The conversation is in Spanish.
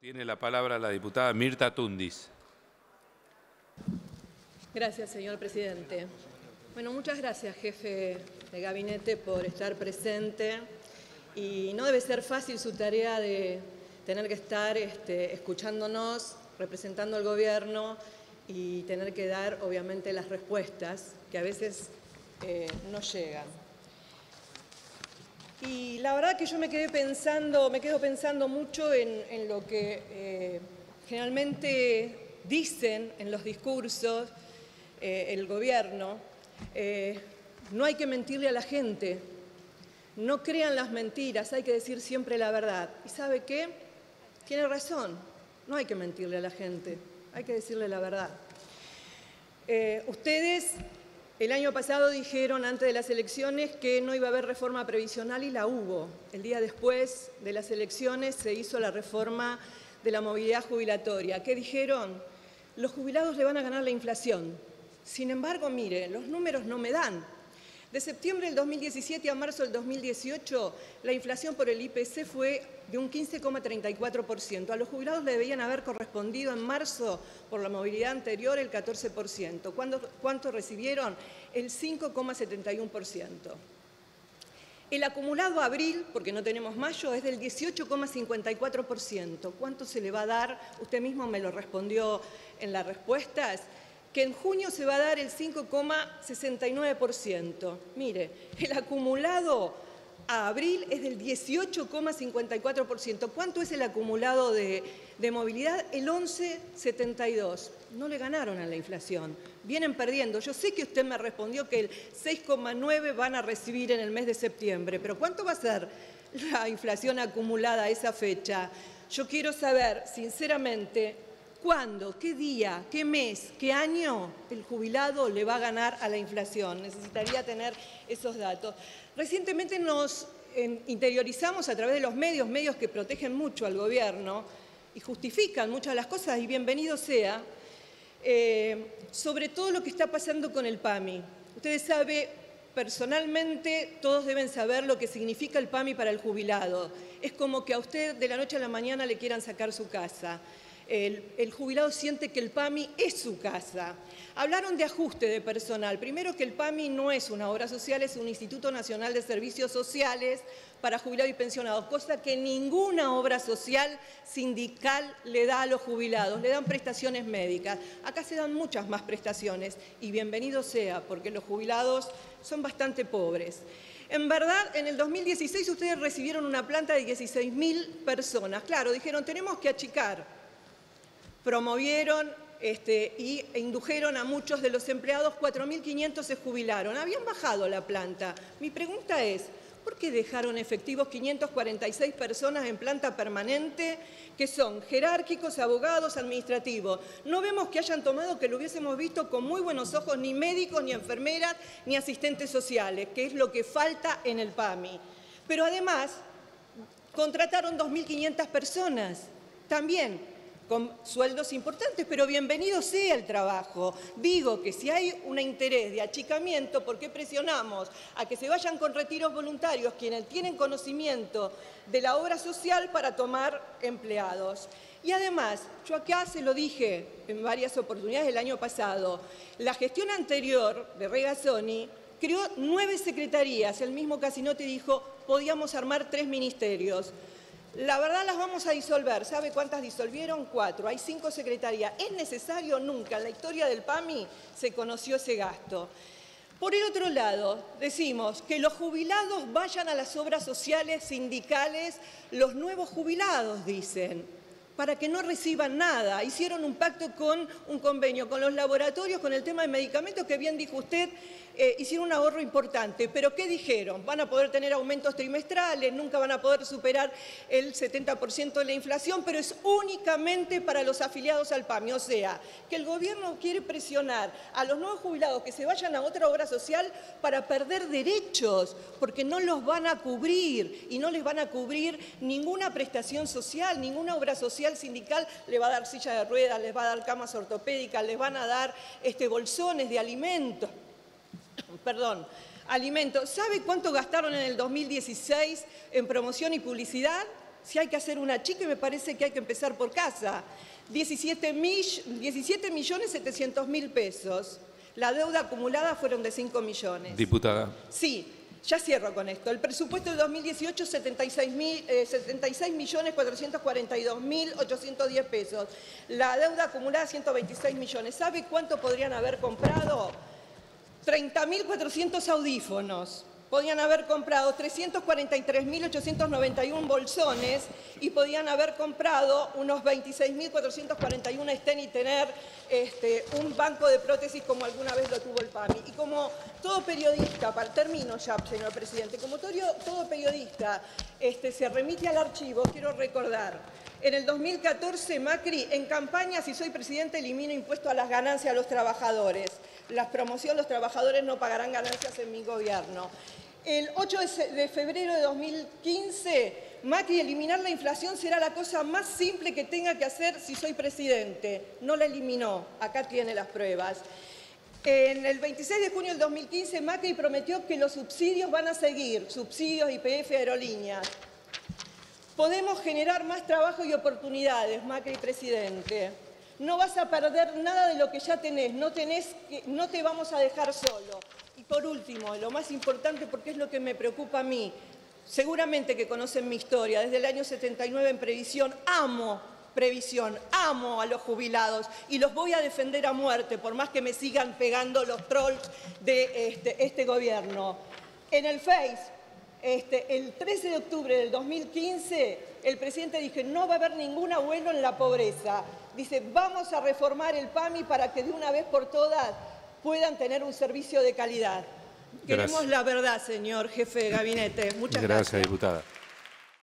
Tiene la palabra la diputada Mirta Tundis. Gracias, señor presidente. Bueno, muchas gracias, jefe de gabinete, por estar presente. Y no debe ser fácil su tarea de tener que estar este, escuchándonos, representando al gobierno y tener que dar, obviamente, las respuestas que a veces eh, no llegan. Y la verdad que yo me quedé pensando, me quedo pensando mucho en, lo que eh, generalmente dicen en los discursos eh, el gobierno. Eh, no hay que mentirle a la gente, no crean las mentiras, hay que decir siempre la verdad. ¿Y sabe qué? Tiene razón, no hay que mentirle a la gente, hay que decirle la verdad. ustedes el año pasado dijeron antes de las elecciones que no iba a haber reforma previsional y la hubo. El día después de las elecciones se hizo la reforma de la movilidad jubilatoria. ¿Qué dijeron? Los jubilados le van a ganar la inflación. Sin embargo, mire, los números no me dan. De septiembre del 2017 a marzo del 2018, la inflación por el IPC fue de un 15,34%. A los jubilados le debían haber correspondido en marzo por la movilidad anterior el 14%. ¿Cuánto recibieron? El 5,71%. El acumulado abril, porque no tenemos mayo, es del 18,54%. ¿Cuánto se le va a dar? Usted mismo me lo respondió en las respuestas que en junio se va a dar el 5,69%. Mire, el acumulado a abril es del 18,54%. ¿Cuánto es el acumulado de, movilidad? El 11,72%. No le ganaron a la inflación, vienen perdiendo. Yo sé que usted me respondió que el 6,9% van a recibir en el mes de septiembre, pero ¿cuánto va a ser la inflación acumulada a esa fecha? Yo quiero saber, sinceramente, ¿Cuándo, qué día, qué mes, qué año el jubilado le va a ganar a la inflación? Necesitaría tener esos datos. Recientemente nos interiorizamos a través de los medios, medios que protegen mucho al gobierno y justifican muchas de las cosas, y bienvenido sea, eh, sobre todo lo que está pasando con el PAMI. Ustedes saben, personalmente todos deben saber lo que significa el PAMI para el jubilado. Es como que a usted de la noche a la mañana le quieran sacar su casa el, jubilado siente que el PAMI es su casa. Hablaron de ajuste de personal. Primero que el PAMI no es una obra social, es un Instituto Nacional de Servicios Sociales para jubilados y pensionados, cosa que ninguna obra social sindical le da a los jubilados, le dan prestaciones médicas. Acá se dan muchas más prestaciones y bienvenido sea, porque los jubilados son bastante pobres. En verdad, en el 2016 ustedes recibieron una planta de 16.000 personas. Claro, dijeron, tenemos que achicar promovieron este, y indujeron a muchos de los empleados, 4.500 se jubilaron. Habían bajado la planta. Mi pregunta es, ¿por qué dejaron efectivos 546 personas en planta permanente que son jerárquicos, abogados, administrativos? No vemos que hayan tomado, que lo hubiésemos visto con muy buenos ojos, ni médicos, ni enfermeras, ni asistentes sociales, que es lo que falta en el PAMI. Pero además, contrataron 2.500 personas. También con sueldos importantes, pero bienvenido sea el trabajo. Digo que si hay un interés de achicamiento, ¿por qué presionamos a que se vayan con retiros voluntarios quienes tienen conocimiento de la obra social para tomar empleados? Y además, yo acá se lo dije en varias oportunidades el año pasado, la gestión anterior de Regazzoni creó nueve secretarías, el mismo Casinote dijo, podíamos armar tres ministerios. La verdad las vamos a disolver. ¿Sabe cuántas disolvieron? Cuatro. Hay cinco secretarías. ¿Es necesario? Nunca. En la historia del PAMI se conoció ese gasto. Por el otro lado, decimos que los jubilados vayan a las obras sociales sindicales, los nuevos jubilados, dicen, para que no reciban nada. Hicieron un pacto con un convenio con los laboratorios, con el tema de medicamentos, que bien dijo usted, eh, hicieron un ahorro importante, pero ¿qué dijeron? Van a poder tener aumentos trimestrales, nunca van a poder superar el 70% de la inflación, pero es únicamente para los afiliados al PAMI. O sea, que el gobierno quiere presionar a los nuevos jubilados que se vayan a otra obra social para perder derechos, porque no los van a cubrir y no les van a cubrir ninguna prestación social, ninguna obra social sindical le va a dar silla de ruedas, les va a dar camas ortopédicas, les van a dar este, bolsones de alimentos perdón, alimentos. ¿Sabe cuánto gastaron en el 2016 en promoción y publicidad? Si hay que hacer una chica, me parece que hay que empezar por casa. 17, mill- 17 millones 700 mil pesos. La deuda acumulada fueron de 5 millones. Diputada, Sí, ya cierro con esto. El presupuesto de 2018, 76, mil, eh, 76 millones 442 mil 810 pesos. La deuda acumulada, 126 millones. ¿Sabe cuánto podrían haber comprado? 30.400 audífonos. Podían haber comprado 343.891 bolsones y podían haber comprado unos 26.441 estén y tener este, un banco de prótesis como alguna vez lo tuvo el PAMI. Y como todo periodista, para, termino ya, señor presidente, como todo, periodista este, se remite al archivo, quiero recordar en el 2014, Macri, en campaña, si soy presidente, elimino impuesto a las ganancias a los trabajadores. Las promociones, los trabajadores no pagarán ganancias en mi gobierno. El 8 de se- de febrero de 2015, Macri, eliminar la inflación será la cosa más simple que tenga que hacer si soy presidente. No la eliminó. Acá tiene las pruebas. En el 26 de junio del 2015, Macri prometió que los subsidios van a seguir, subsidios, IPF, aerolíneas. Podemos generar más trabajo y oportunidades, Macri presidente. No vas a perder nada de lo que ya tenés, no, tenés no te vamos a dejar solo. Y por último, lo más importante porque es lo que me preocupa a mí, seguramente que conocen mi historia, desde el año 79 en previsión, amo previsión, amo a los jubilados y los voy a defender a muerte, por más que me sigan pegando los trolls de este, este gobierno. En el Face, este, el 13 de octubre del 2015, el presidente dijo, no va a haber ningún abuelo en la pobreza. Dice, vamos a reformar el PAMI para que de una vez por todas puedan tener un servicio de calidad. Queremos la verdad, señor jefe de gabinete. Muchas gracias, gracias. diputada.